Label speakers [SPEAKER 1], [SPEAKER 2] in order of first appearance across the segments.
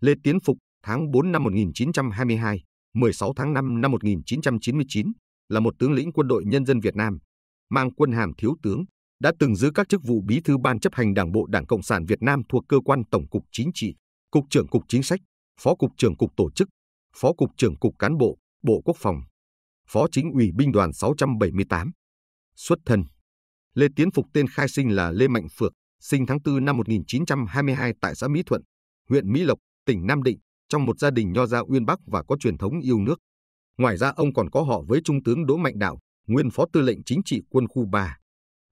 [SPEAKER 1] Lê Tiến Phục, tháng 4 năm 1922, 16 tháng 5 năm 1999, là một tướng lĩnh quân đội nhân dân Việt Nam, mang quân hàm thiếu tướng, đã từng giữ các chức vụ bí thư ban chấp hành Đảng bộ Đảng Cộng sản Việt Nam thuộc cơ quan Tổng cục Chính trị, Cục trưởng Cục Chính sách, Phó Cục trưởng Cục Tổ chức, Phó Cục trưởng Cục Cán bộ, Bộ Quốc phòng, Phó Chính ủy Binh đoàn 678. Xuất thân Lê Tiến Phục tên khai sinh là Lê Mạnh Phược, sinh tháng 4 năm 1922 tại xã Mỹ Thuận, huyện Mỹ Lộc, tỉnh Nam Định, trong một gia đình nho gia uyên Bắc và có truyền thống yêu nước. Ngoài ra ông còn có họ với Trung tướng Đỗ Mạnh Đạo, nguyên Phó Tư lệnh Chính trị Quân khu 3.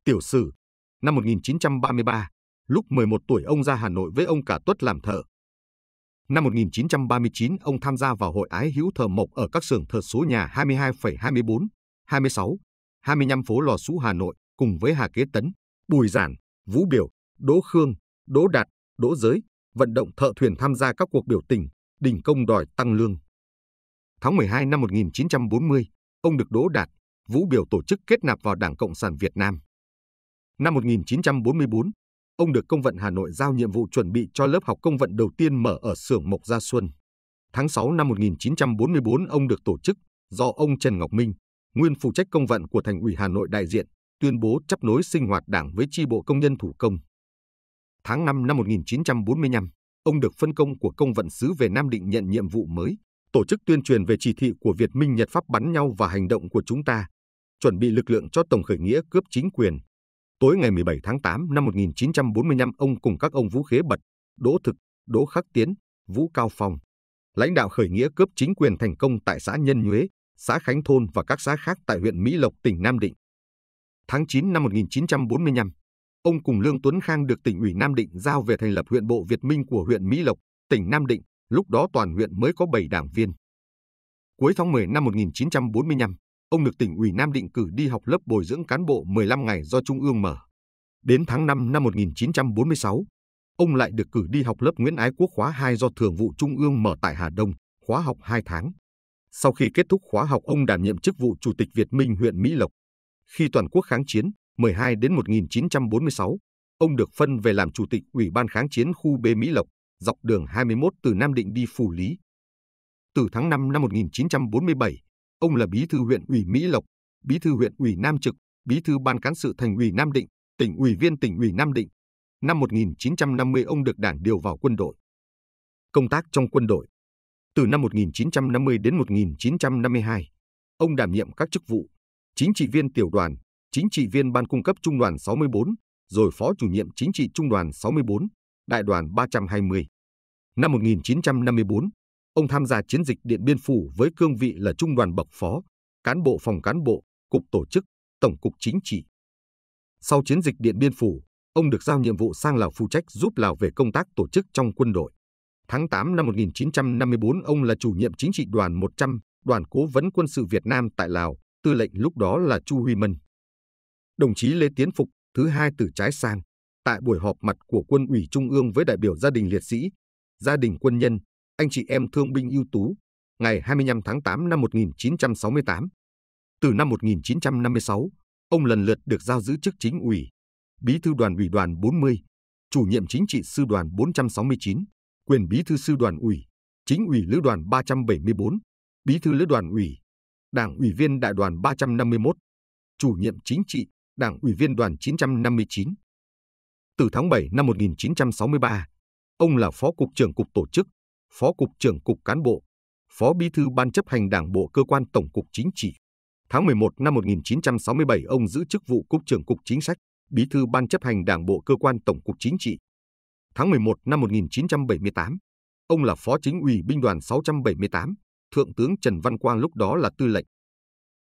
[SPEAKER 1] Tiểu sử, năm 1933, lúc 11 tuổi ông ra Hà Nội với ông cả tuất làm thợ. Năm 1939, ông tham gia vào hội ái hữu thờ mộc ở các xưởng thờ số nhà 22,24, 26, 25 phố Lò Sú Hà Nội cùng với Hà Kế Tấn, Bùi Giản, Vũ Biểu, Đỗ Khương, Đỗ Đạt, Đỗ Giới, vận động thợ thuyền tham gia các cuộc biểu tình, đình công đòi tăng lương. Tháng 12 năm 1940, ông được Đỗ Đạt, Vũ Biểu tổ chức kết nạp vào Đảng Cộng sản Việt Nam. Năm 1944, ông được Công vận Hà Nội giao nhiệm vụ chuẩn bị cho lớp học công vận đầu tiên mở ở xưởng Mộc Gia Xuân. Tháng 6 năm 1944 ông được tổ chức do ông Trần Ngọc Minh, nguyên phụ trách công vận của Thành ủy Hà Nội đại diện, tuyên bố chấp nối sinh hoạt đảng với chi bộ công nhân thủ công. Tháng 5 năm 1945, ông được phân công của công vận sứ về Nam Định nhận nhiệm vụ mới, tổ chức tuyên truyền về chỉ thị của Việt Minh Nhật Pháp bắn nhau và hành động của chúng ta, chuẩn bị lực lượng cho tổng khởi nghĩa cướp chính quyền. Tối ngày 17 tháng 8 năm 1945, ông cùng các ông Vũ Khế Bật, Đỗ Thực, Đỗ Khắc Tiến, Vũ Cao Phong, lãnh đạo khởi nghĩa cướp chính quyền thành công tại xã Nhân Nhuế, xã Khánh Thôn và các xã khác tại huyện Mỹ Lộc, tỉnh Nam Định. Tháng 9 năm 1945, ông cùng Lương Tuấn Khang được tỉnh ủy Nam Định giao về thành lập huyện bộ Việt Minh của huyện Mỹ Lộc, tỉnh Nam Định, lúc đó toàn huyện mới có 7 đảng viên. Cuối tháng 10 năm 1945, ông được tỉnh ủy Nam Định cử đi học lớp bồi dưỡng cán bộ 15 ngày do Trung ương mở. Đến tháng 5 năm 1946, ông lại được cử đi học lớp Nguyễn Ái Quốc khóa 2 do Thường vụ Trung ương mở tại Hà Đông, khóa học 2 tháng. Sau khi kết thúc khóa học, ông đảm nhiệm chức vụ Chủ tịch Việt Minh huyện Mỹ Lộc. Khi toàn quốc kháng chiến, 12 đến 1946, ông được phân về làm Chủ tịch Ủy ban kháng chiến khu B Mỹ Lộc, dọc đường 21 từ Nam Định đi Phủ Lý. Từ tháng 5 năm 1947, ông là Bí thư huyện ủy Mỹ Lộc, Bí thư huyện ủy Nam Trực, Bí thư ban cán sự thành ủy Nam Định, tỉnh ủy viên tỉnh ủy Nam Định. Năm 1950 ông được đảng điều vào quân đội. Công tác trong quân đội. Từ năm 1950 đến 1952, ông đảm nhiệm các chức vụ chính trị viên tiểu đoàn, chính trị viên ban cung cấp trung đoàn 64, rồi phó chủ nhiệm chính trị trung đoàn 64, đại đoàn 320. Năm 1954, ông tham gia chiến dịch Điện Biên Phủ với cương vị là trung đoàn bậc phó, cán bộ phòng cán bộ, cục tổ chức, tổng cục chính trị. Sau chiến dịch Điện Biên Phủ, ông được giao nhiệm vụ sang Lào phụ trách giúp Lào về công tác tổ chức trong quân đội. Tháng 8 năm 1954, ông là chủ nhiệm chính trị đoàn 100, đoàn cố vấn quân sự Việt Nam tại Lào, tư lệnh lúc đó là Chu Huy Mân. Đồng chí Lê Tiến Phục, thứ hai từ trái sang, tại buổi họp mặt của quân ủy Trung ương với đại biểu gia đình liệt sĩ, gia đình quân nhân, anh chị em thương binh ưu tú, ngày 25 tháng 8 năm 1968. Từ năm 1956, ông lần lượt được giao giữ chức chính ủy, bí thư đoàn ủy đoàn 40, chủ nhiệm chính trị sư đoàn 469, quyền bí thư sư đoàn ủy, chính ủy lữ đoàn 374, bí thư lữ đoàn ủy, đảng ủy viên đại đoàn 351, chủ nhiệm chính trị, đảng ủy viên đoàn 959. Từ tháng 7 năm 1963, ông là phó cục trưởng cục tổ chức, phó cục trưởng cục cán bộ, phó bí thư ban chấp hành đảng bộ cơ quan tổng cục chính trị. Tháng 11 năm 1967 ông giữ chức vụ cục trưởng cục chính sách, bí thư ban chấp hành đảng bộ cơ quan tổng cục chính trị. Tháng 11 năm 1978, ông là phó chính ủy binh đoàn 678, thượng tướng Trần Văn Quang lúc đó là tư lệnh.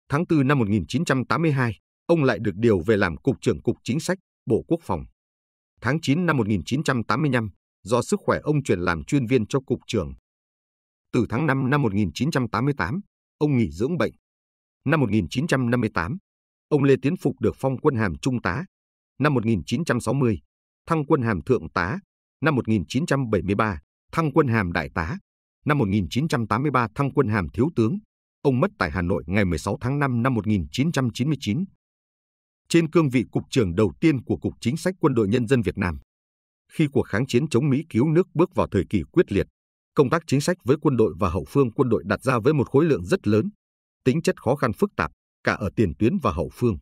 [SPEAKER 1] Tháng 4 năm 1982, ông lại được điều về làm cục trưởng cục chính sách, Bộ Quốc phòng. Tháng 9 năm 1985, do sức khỏe ông chuyển làm chuyên viên cho cục trưởng. Từ tháng 5 năm 1988, ông nghỉ dưỡng bệnh. Năm 1958, ông Lê Tiến Phục được phong quân hàm trung tá. Năm 1960, thăng quân hàm thượng tá. Năm 1973, thăng quân hàm đại tá. Năm 1983 thăng quân hàm thiếu tướng. Ông mất tại Hà Nội ngày 16 tháng 5 năm 1999. Trên cương vị cục trưởng đầu tiên của Cục Chính sách Quân đội Nhân dân Việt Nam. Khi cuộc kháng chiến chống Mỹ cứu nước bước vào thời kỳ quyết liệt, công tác chính sách với quân đội và hậu phương quân đội đặt ra với một khối lượng rất lớn, tính chất khó khăn phức tạp cả ở tiền tuyến và hậu phương.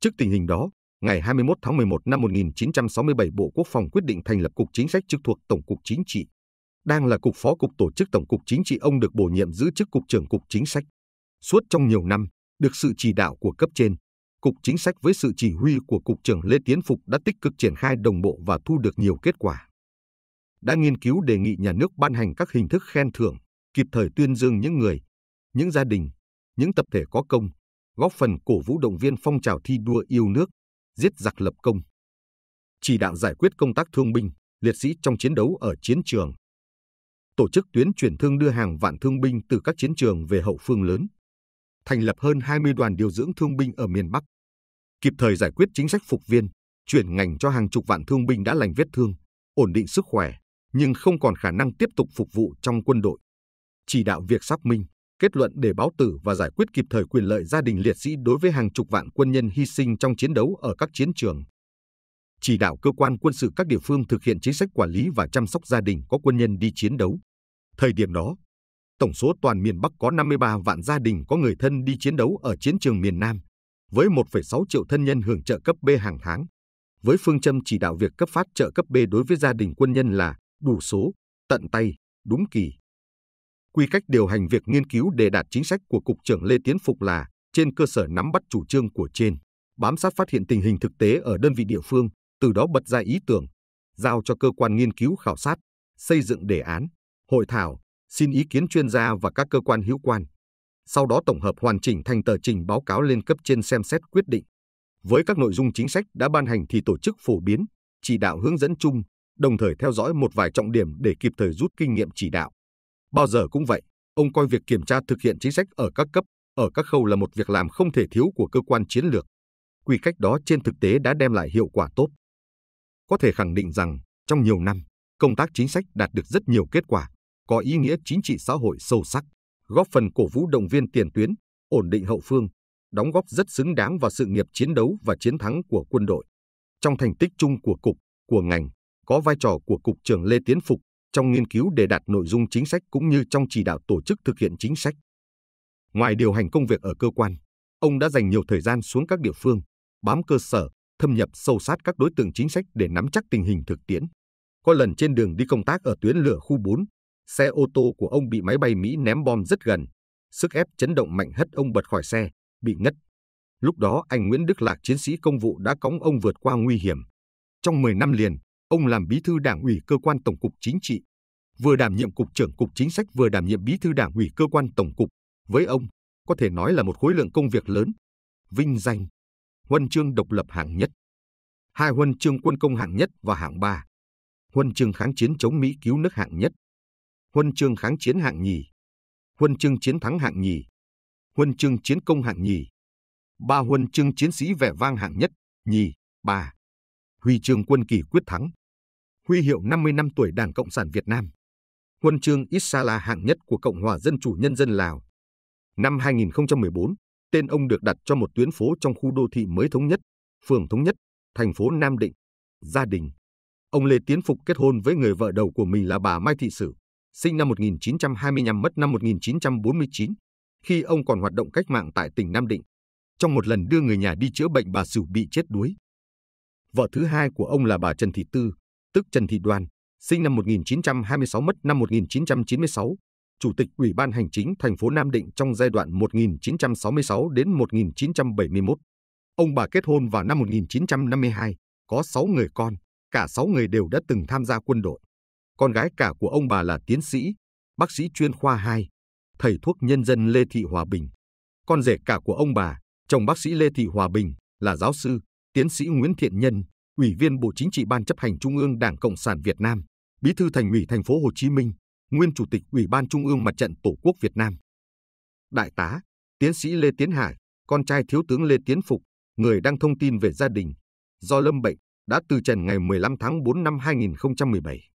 [SPEAKER 1] Trước tình hình đó, ngày 21 tháng 11 năm 1967 Bộ Quốc phòng quyết định thành lập Cục Chính sách trực thuộc Tổng cục Chính trị. Đang là cục phó cục tổ chức Tổng cục Chính trị ông được bổ nhiệm giữ chức Cục trưởng Cục Chính sách. Suốt trong nhiều năm, được sự chỉ đạo của cấp trên, Cục Chính sách với sự chỉ huy của Cục trưởng Lê Tiến Phục đã tích cực triển khai đồng bộ và thu được nhiều kết quả. Đã nghiên cứu đề nghị nhà nước ban hành các hình thức khen thưởng, kịp thời tuyên dương những người, những gia đình, những tập thể có công, góp phần cổ vũ động viên phong trào thi đua yêu nước, giết giặc lập công. Chỉ đạo giải quyết công tác thương binh, liệt sĩ trong chiến đấu ở chiến trường. Tổ chức tuyến chuyển thương đưa hàng vạn thương binh từ các chiến trường về hậu phương lớn. Thành lập hơn 20 đoàn điều dưỡng thương binh ở miền Bắc. Kịp thời giải quyết chính sách phục viên, chuyển ngành cho hàng chục vạn thương binh đã lành vết thương, ổn định sức khỏe, nhưng không còn khả năng tiếp tục phục vụ trong quân đội. Chỉ đạo việc xác minh, kết luận để báo tử và giải quyết kịp thời quyền lợi gia đình liệt sĩ đối với hàng chục vạn quân nhân hy sinh trong chiến đấu ở các chiến trường. Chỉ đạo cơ quan quân sự các địa phương thực hiện chính sách quản lý và chăm sóc gia đình có quân nhân đi chiến đấu. Thời điểm đó, tổng số toàn miền Bắc có 53 vạn gia đình có người thân đi chiến đấu ở chiến trường miền Nam, với 1,6 triệu thân nhân hưởng trợ cấp B hàng tháng. Với phương châm chỉ đạo việc cấp phát trợ cấp B đối với gia đình quân nhân là đủ số, tận tay, đúng kỳ, quy cách điều hành việc nghiên cứu đề đạt chính sách của Cục trưởng Lê Tiến Phục là trên cơ sở nắm bắt chủ trương của trên, bám sát phát hiện tình hình thực tế ở đơn vị địa phương, từ đó bật ra ý tưởng, giao cho cơ quan nghiên cứu khảo sát, xây dựng đề án, hội thảo, xin ý kiến chuyên gia và các cơ quan hữu quan. Sau đó tổng hợp hoàn chỉnh thành tờ trình báo cáo lên cấp trên xem xét quyết định. Với các nội dung chính sách đã ban hành thì tổ chức phổ biến, chỉ đạo hướng dẫn chung, đồng thời theo dõi một vài trọng điểm để kịp thời rút kinh nghiệm chỉ đạo. Bao giờ cũng vậy, ông coi việc kiểm tra thực hiện chính sách ở các cấp, ở các khâu là một việc làm không thể thiếu của cơ quan chiến lược. Quy cách đó trên thực tế đã đem lại hiệu quả tốt. Có thể khẳng định rằng, trong nhiều năm, công tác chính sách đạt được rất nhiều kết quả, có ý nghĩa chính trị xã hội sâu sắc, góp phần cổ vũ động viên tiền tuyến, ổn định hậu phương, đóng góp rất xứng đáng vào sự nghiệp chiến đấu và chiến thắng của quân đội. Trong thành tích chung của cục, của ngành, có vai trò của cục trưởng Lê Tiến Phục trong nghiên cứu đề đạt nội dung chính sách cũng như trong chỉ đạo tổ chức thực hiện chính sách. Ngoài điều hành công việc ở cơ quan, ông đã dành nhiều thời gian xuống các địa phương, bám cơ sở, thâm nhập sâu sát các đối tượng chính sách để nắm chắc tình hình thực tiễn. Có lần trên đường đi công tác ở tuyến lửa khu 4, xe ô tô của ông bị máy bay Mỹ ném bom rất gần. Sức ép chấn động mạnh hất ông bật khỏi xe, bị ngất. Lúc đó anh Nguyễn Đức Lạc chiến sĩ công vụ đã cõng ông vượt qua nguy hiểm. Trong 10 năm liền, Ông làm bí thư đảng ủy cơ quan tổng cục chính trị, vừa đảm nhiệm cục trưởng cục chính sách vừa đảm nhiệm bí thư đảng ủy cơ quan tổng cục. Với ông, có thể nói là một khối lượng công việc lớn. Vinh danh, huân chương độc lập hạng nhất, hai huân chương quân công hạng nhất và hạng ba, huân chương kháng chiến chống Mỹ cứu nước hạng nhất, huân chương kháng chiến hạng nhì, huân chương chiến thắng hạng nhì, huân chương chiến công hạng nhì, ba huân chương chiến sĩ vẻ vang hạng nhất, nhì, ba, huy chương quân kỳ quyết thắng, huy hiệu 50 năm tuổi Đảng Cộng sản Việt Nam, huân chương Isala hạng nhất của Cộng hòa Dân chủ Nhân dân Lào. Năm 2014, tên ông được đặt cho một tuyến phố trong khu đô thị mới thống nhất, phường thống nhất, thành phố Nam Định. Gia đình. Ông Lê Tiến Phục kết hôn với người vợ đầu của mình là bà Mai Thị Sử, sinh năm 1925 mất năm 1949, khi ông còn hoạt động cách mạng tại tỉnh Nam Định. Trong một lần đưa người nhà đi chữa bệnh bà Sửu bị chết đuối. Vợ thứ hai của ông là bà Trần Thị Tư, tức Trần Thị Đoàn sinh năm 1926 mất năm 1996, Chủ tịch Ủy ban Hành chính thành phố Nam Định trong giai đoạn 1966 đến 1971. Ông bà kết hôn vào năm 1952, có 6 người con, cả 6 người đều đã từng tham gia quân đội. Con gái cả của ông bà là tiến sĩ, bác sĩ chuyên khoa 2, thầy thuốc nhân dân Lê Thị Hòa Bình. Con rể cả của ông bà, chồng bác sĩ Lê Thị Hòa Bình, là giáo sư, tiến sĩ Nguyễn Thiện Nhân, Ủy viên Bộ Chính trị Ban chấp hành Trung ương Đảng Cộng sản Việt Nam, Bí thư Thành ủy Thành phố Hồ Chí Minh, nguyên Chủ tịch Ủy ban Trung ương Mặt trận Tổ quốc Việt Nam. Đại tá, tiến sĩ Lê Tiến Hải, con trai thiếu tướng Lê Tiến Phục, người đang thông tin về gia đình, do lâm bệnh, đã từ trần ngày 15 tháng 4 năm 2017.